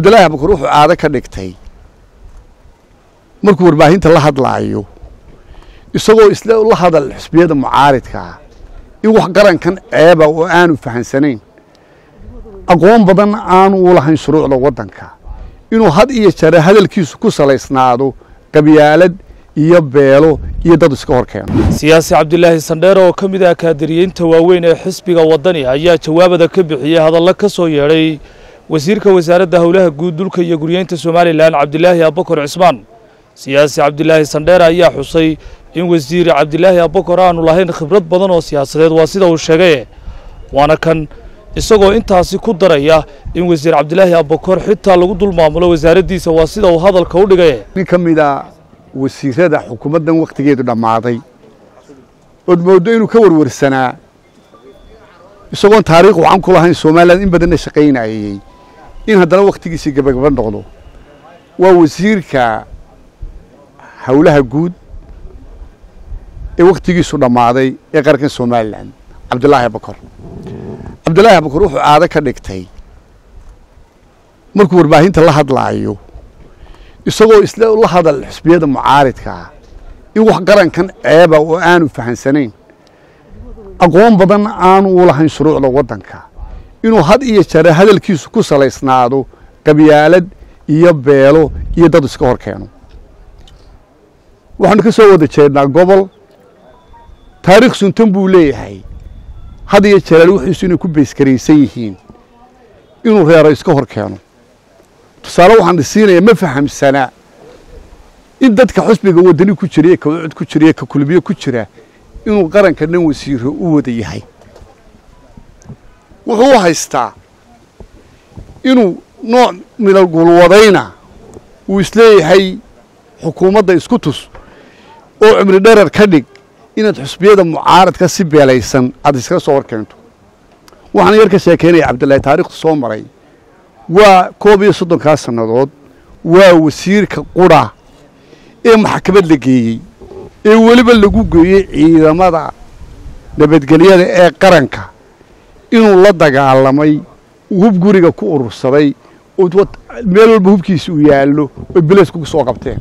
cabdillaahi abukur wuxuu caado ka dhigtay. Markuu warbaahinta la hadlaayo isagoo isla la hadal xusbiyada mucaaridkaa in wax qarankan ceeba oo aanu fahansanayn aqoon badan aanu u lahayn shuruucda waddanka. Inuu had iyo jare hadalkiisu ku salaysnaado qabyaalad iyo beelo iyo dad iska hor keeno. Siyaasi cabdilaahi sandheere oo ka mid ah kaadiriyiinta waaweyn ee xisbiga waddani ayaa jawaabada ka bixiyey hadallo ka soo yeedhay wasiirka wasaaradda howlaha guud dhulka iyo guryeynta somalilan cabdilaahi abakar cismaan. Siyaasi cabdilaahi sandheere ayaa xusay in wasiir cabdilaahi abakar aanu lahayn khibrad badan oo siyaasadeed. Waa sida uu sheegaye waana kan isagoo intaasi ku daraya in wasiir cabdilaahi abakar xitaa lagu dul maamulo wasaaraddiisa waa sida uu hadalka u dhigaye nin ka mid a wasiirada xukuumaddan wakhtigeedu dhammaaday. Ood mooddo inuu ka warwarsanaa. Isagoon taariikh wacan ku lahayn somalilan in badanna shaqaynayey in haddana wakhtigiisii gabagaba noqdo. Waa wasiirka howlaha guud ee wakhtigiisu dhammaaday ee qarankan somalilan cabdillaahi abakar cabdillaahi abakar wuxuu caado ka dhigtay markuu warbaahinta la hadlaayo isagoo isla la hadal xusbiyada mucaaridkaa in wax qarankan ceeba oo aanu fahansanayn aqoon badan aanu u lahayn shuruucda waddanka inuu had iyo jare hadalkiisu ku salaysnaado qabyaalad iyo beelo iyo dad iska hor keeno. Waxaanu ka soo wada jeednaa gobol. Taariikh suntan buu leeyahay. Had iyo jereal wixiisu inay ku bayskaraysan yihiin inuu reero iska hor keeno. Tusaale waxaan isiinayaa ma fahamsanaa in dadka xusbiga waddani ku jira iyo ka ucud ku jira iyo ka kulmiye ku jira inuu qaranka dhan wasiiro u wada yahay wuxuu u haystaa inuu nooc midagulwadayna uu is leeyahay xukuumadda isku tus oo cimri dherer ka dhig inaad xusbiyada mucaaradka si beelaysan aad iskaga soo hor keento waxaan yar ka sheekaynaya cabdillahi taarikhtu soo maray. Waa koob iyo soddonkaa sannadood waa wasiirka qudha ee maxkamad la geeyey ee weliba lagu geeyey ciidamada nabadgelyada ee qaranka inuu la dagaalamay hub guriga ku urursaday meel walba hubkiisa uu yaallo oy bileysku ku soo qabteen.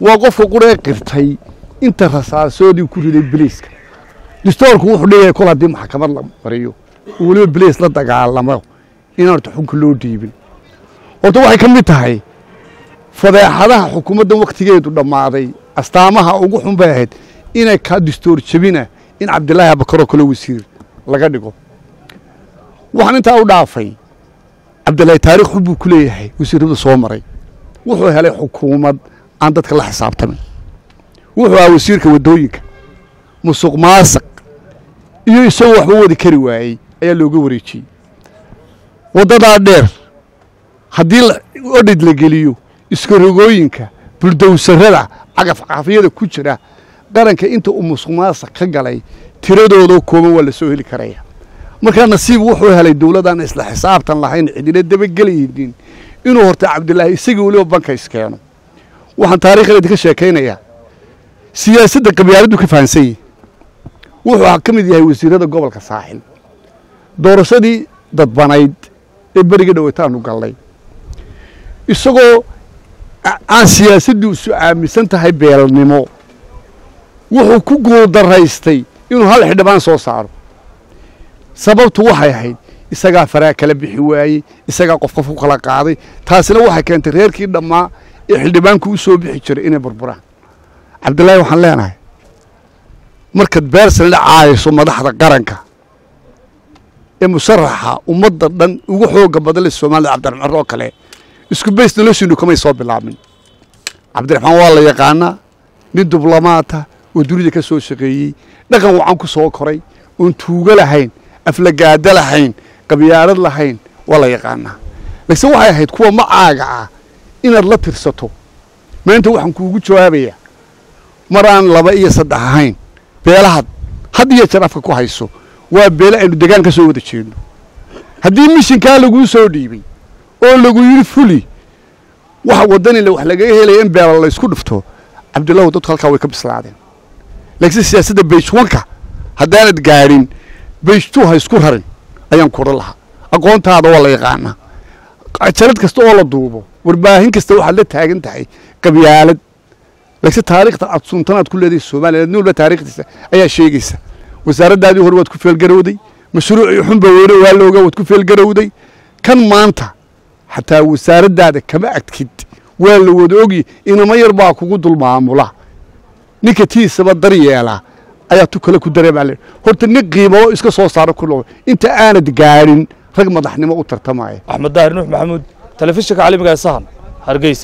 Waa qofka qudha ee qirtay inta rasaasoodii ku riday biliiska distoorku wuxuu dhigaya kol haddii maxkamad la mariyo oo weliba bileys la dagaalamo inaan horta xunka loo dhiibin horta waxay ka mid tahay fadeexadaha xukuumaddan wakhtigeedu dhammaaday astaamaha ugu xun bay ahayd inay kaa distoor jebina in cabdillaahi abakaroo kale wasiir laga dhigo waxaan intaa u dhaafay. Cabdillaahi taarikh xun buu ku leeyahay wasiirradu soo maray. Wuxuu helay xukuumad aan dadka la xisaabtamin. Wuxuu ahaa wasiirka waddooyinka musuq maasaq iyo isagoo waxba wadi kari waayey ayaa looga wareejiyey. Waddadaa dheer haddii odhid la geliyo iskarogooyinka buldowsarada cagafcafyada ku jira qaranka inta uu musuq maasaq ka galay tiradoodoo kooban waa la soo heli karaya markaa nasiib wuxuu helay dowladaan isla xisaabtan lahayn cidina dabagelaynin. Inuu horta cabdilaahi isagii weliba banka iskeeno. Waxaan taarikhdan idinka sheekaynayaa. Siyaasadda qabyaaladdu ka fahansan yahi wuxuu ka mid yahay wasiirada gobolka saaxil. Doorashadii dadbanayd ee berigii dhaweytaanu gallay isagoo aan siyaasaddiisu aaminsan tahay beelnimo. Wuxuu ku guuldaraystay inuu hal xildhibaan soo saaro sababtu waxay ahayd isagaa faraa kala bixi waayey isagaa qof qof ku kala qaaday taasina waxay keentay reerkii dhammaa ee xildhibaanku u soo bixi jiray inay burburaan. Cabdillaahi waxaan leenahay markaad beersan la caayayso madaxda qaranka ee musharaxa ummadda dhan ugu xooga badan le soomaalida cabdiraxmaan oo kale isku bays noloshiinu kamay soo bilaabmin. Cabdiraxmaan waa la yaqaanaa nin diblomaata oo dunida ka soo shaqeeyey dhaqan wacan ku soo koray oon tuugo lahayn aflagaado lahayn qabyaalad lahayn waa la yaqaanaa. Laakiin waxay ahayd kuwa macaaga ah inaad la tirsato. Maanta waxaan kuugu jawaabayaa mar aan laba iyo saddex ahayn beelahad had iyo jeer afka ku hayso waa beele aynu degaan ka soo wada jeedno. Haddii mishinkaa laguu soo dhiibay oo lagu yidhi fuli waxa waddanile wax lagaga helaya in beela laysku dhufto cabdillahu dadku halkaa way ka bislaadeen. Laakiin siyaasadda bayjwanka haddaanad gaadhin bayjtuu ha isku rarin ayaan kudhan lahaa. Aqoontaada waa la yaqaanaa. Jalad kasta oo la duubo warbaahin kasta waxaad la taagan tahay qabyaalad laakiin taariikhda aad suntanaad ku leedahay soomaaliya nin walba taariikhdiisa ayaa sheegaysa. Wasaaraddaadii hore waad ku feelgarowday mashruucii xunba weyne waa la ogaa waad ku feelgarowday. Kan maanta xataa wasaaraddaada kama adkid. Waa la wada ogyi inama yar baa kugu dulmaamula. Ninka tiisaba dar yeela ayaa tu kale ku dareemaa le horta nin qiimo oo iska soo saaro ku noqdo inta aanad gaadhin rag madaxnimo u tartamaya axmed daahir nuux maxamuud telefishinka caalamiga ee sahan hargeysa